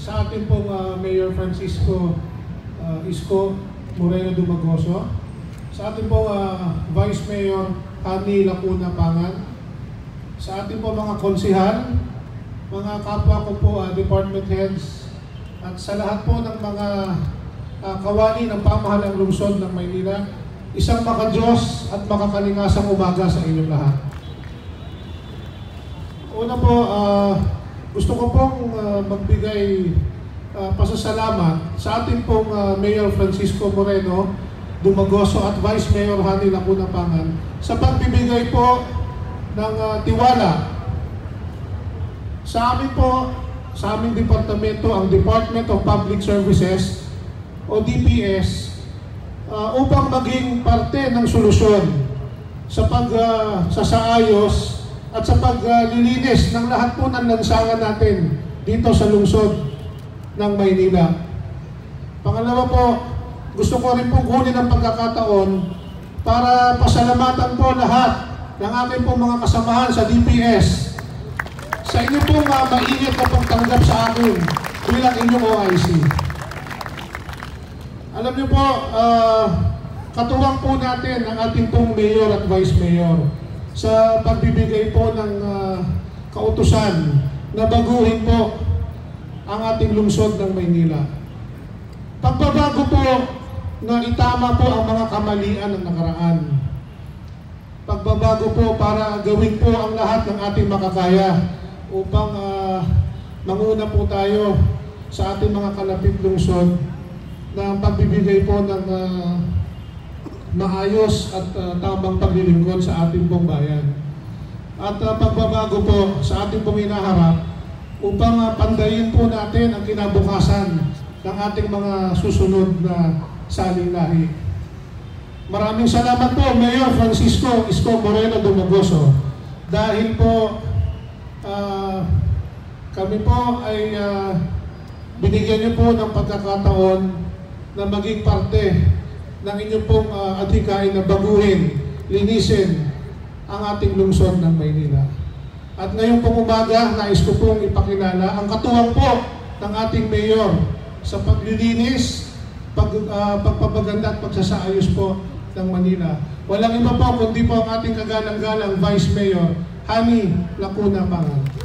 sa ating pong ah, Mayor Francisco ah, Isko Moreno Dumagoso, sa ating pong ah, Vice Mayor Hani Lacuna Pangan, sa ating pong mga konsihal, mga kapwa ko po ah, department heads, at sa lahat po ng mga ah, kawani ng pamahalang lungsod ng Maynila, isang makadiyos at makakalingasang umaga sa inyong lahat. Una po, ah, gusto ko pong ah, magbigay ah, pasasalamat sa ating pong ah, Mayor Francisco Moreno Dumagoso at Vice Mayor Hani Lacuna Pangan sa pagbibigay po ng ah, tiwala sa amin po, sa aming departamento, ang Department of Public Services o DPS ah, upang maging parte ng solusyon sa pag ah, sasaayos at sa paglilinis ng lahat po ng lansangan natin dito sa lungsod ng Maynila. Pangalawa po, gusto ko rin pong kunin ang pagkakataon para pasalamatan po lahat ng aking pong mga kasamahan sa DPS sa inyo pong uh, mainit na pagtanggap sa akin bilang inyong OIC. Alam niyo po, ah, katuwang po natin ang ating pong mayor at vice mayor sa pagbibigay po ng ah, kautusan na baguhin po ang ating lungsod ng Maynila. Pagbabago po na itama po ang mga kamalian ng nakaraan. Pagbabago po para gawin po ang lahat ng ating makakaya upang ah, manguna po tayo sa ating mga kalapit lungsod na pagbibigay po ng ah, maayos at ah, tamang paglilingkod sa ating pong bayan. At ah, pagbabago po sa ating pong upang ah, pandayin po natin ang kinabukasan ng ating mga susunod na saling-lahi. Maraming salamat po, Mayor Francisco Isko Moreno Dumagoso. Dahil po ah, kami po ay ah, binigyan niyo po ng pagkakataon na maging parte ng inyong pong uh, adhikain na baguhin, linisin ang ating lungsod ng Maynila. At ngayong pong nais ko pong ipakilala ang katuwang po ng ating mayor sa paglilinis, pag, ah, pagpapaganda at pagsasaayos po ng Manila. Walang iba po kundi po ang ating kagalang-galang Vice Mayor, Hani Lacuna Pangan.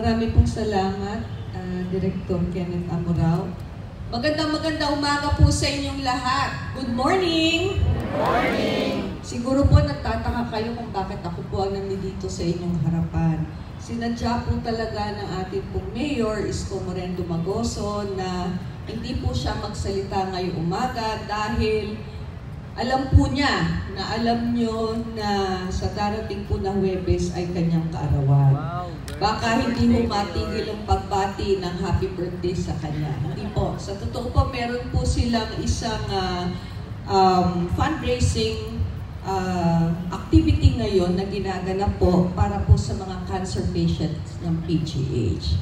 Marami pong salamat, ah, Director Kenneth Amorao. Magandang magandang umaga po sa inyong lahat. Good morning! Good morning! Siguro po nagtataka kayo kung bakit ako po ang nandito sa inyong harapan. Sinadya po talaga ng ating pong Mayor, Isko Moreno Magoso, na hindi po siya magsalita ngayong umaga dahil alam po niya na alam nyo na sa darating po na Huwebes ay kanyang kaarawan. Baka hindi mo matigil ang pagbati ng happy birthday sa kanya. Hindi po. Sa totoo po, meron po silang isang ah, um, fundraising ah, activity ngayon na ginaganap po para po sa mga cancer patients ng PGH.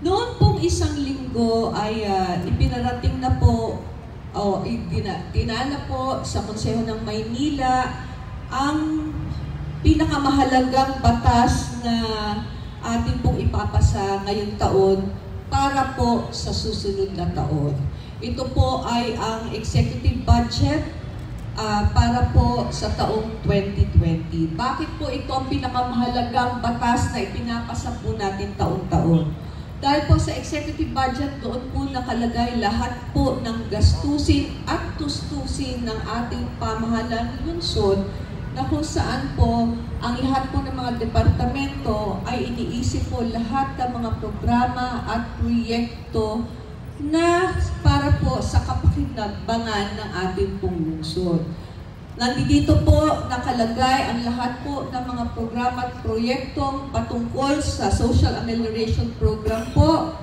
Noon pong isang linggo ay ah, ipinarating na po o gina, ginana po sa Konseho ng Maynila ang pinakamahalagang batas na atin pong ipapasa ngayong taon para po sa susunod na taon. Ito po ay ang executive budget ah, para po sa taong 2020. Bakit po ito ang pinakamahalagang batas na ipinapasa po natin taon-taon? Dahil po sa executive budget, doon po nakalagay lahat po ng gastusin at tustusin ng ating pamahalaan lungsod na kung saan po ang lahat po ng mga departamento ay iniisip po lahat ng mga programa at proyekto na para po sa kapakinabangan ng ating pong lungsod. Nandito po nakalagay ang lahat po ng mga programa at proyektong patungkol sa Social Amelioration Program po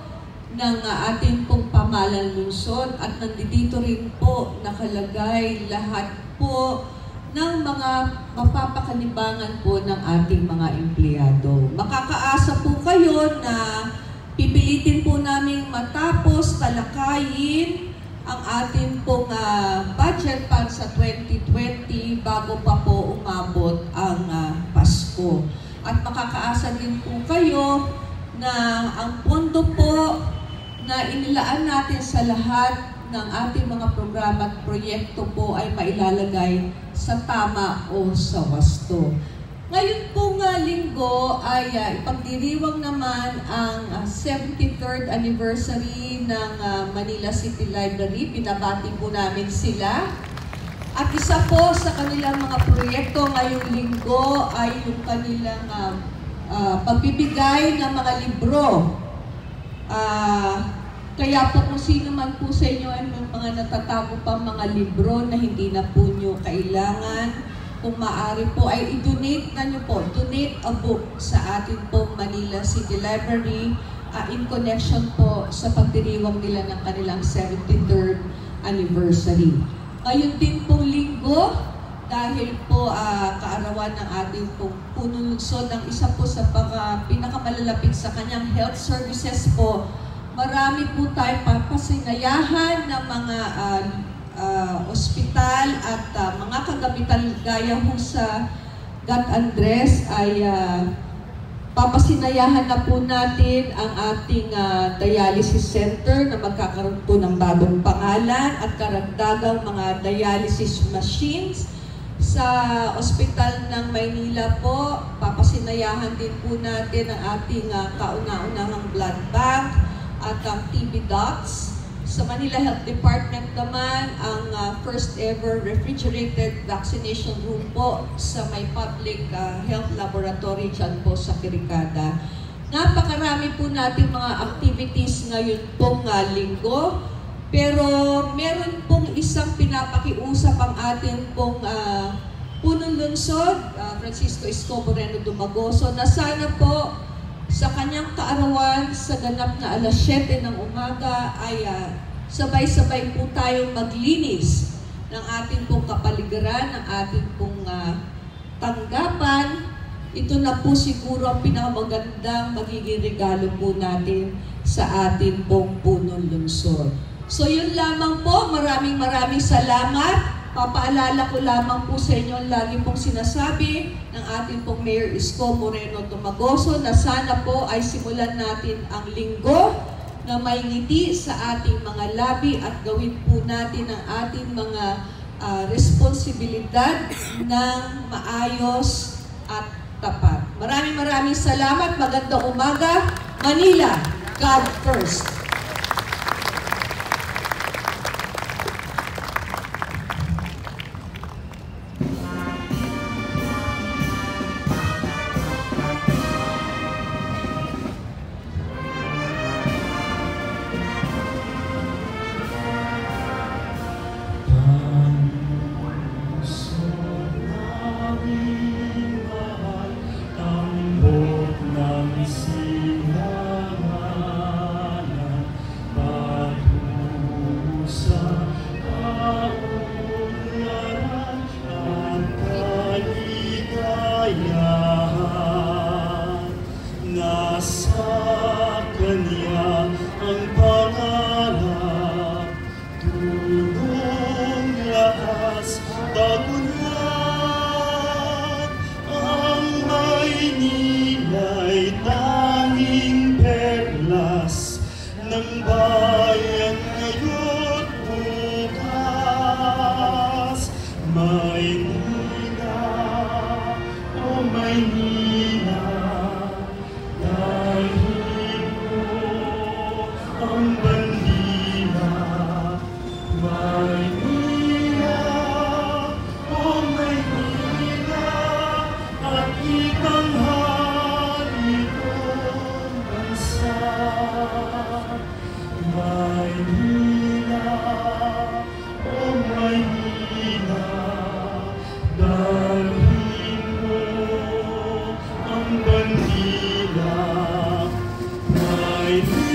ng ating pong pamahalaan lungsod at nandito rin po nakalagay lahat po ng mga mapapakanibangan po ng ating mga empleyado. Makakaasa po kayo na pipilitin po namin matapos talakayin ang ating pong uh, budget para sa 2020 bago pa po umabot ang ah, Pasko. At makakaasa din po kayo na ang pondo po na inilaan natin sa lahat ng ating mga programa at proyekto po ay mailalagay sa tama o sa wasto. Ngayon pong uh, linggo ay uh, ipagdiriwang naman ang uh, 73rd anniversary ng uh, Manila City Library. Pinabati po namin sila. At isa po sa kanilang mga proyekto ngayong linggo ay yung kanilang uh, uh, pagbibigay ng mga libro. Uh, kaya po kung sino man po sa inyo ay mga natatago pa mga libro na hindi na po nyo kailangan, kung maaari po ay i-donate na nyo po, donate a book sa atin pong Manila City Library uh, in connection po sa pagdiriwang nila ng kanilang 73rd anniversary. Ngayon din pong linggo, dahil po uh, kaarawan ng ating pong punong lungsod ng isa po sa paka, pinakamalalapit sa kanyang health services po, marami po tayong papasinayahan ng mga uh, uh, ospital at uh, mga kagamitan gaya ho sa Gat Andres ay uh, papasinayahan na po natin ang ating uh, dialysis center na magkakaroon po ng bagong pangalan at karagdagang mga dialysis machines. Sa ospital ng Maynila po, papasinayahan din po natin ang ating uh, kauna-unahang blood bank at ang TB dots sa Manila Health Department naman, ang uh, first ever refrigerated vaccination room po sa may public uh, health laboratory dyan po sa Kirikada. Napakarami po natin mga activities ngayon pong uh, linggo. Pero meron pong isang pinapakiusap ang ating pong uh, punong lungsod, uh, Francisco Escobo Reno Dumagoso, na sana po sa kanyang kaarawan sa ganap na alas 7 ng umaga ay uh, sabay-sabay po tayong maglinis ng ating pong kapaligiran, ng ating pong uh, tanggapan. Ito na po siguro ang pinakamagandang magiging regalo po natin sa ating pong punong lungsod. So yun lamang po, maraming maraming salamat. Papaalala ko lamang po sa inyo ang lagi pong sinasabi ng ating pong Mayor Isko Moreno Tumagoso na sana po ay simulan natin ang linggo na may ngiti sa ating mga labi at gawin po natin ang ating mga uh, responsibilidad ng maayos at tapat. Maraming maraming salamat. Magandang umaga. Manila, God first. Kanya. life.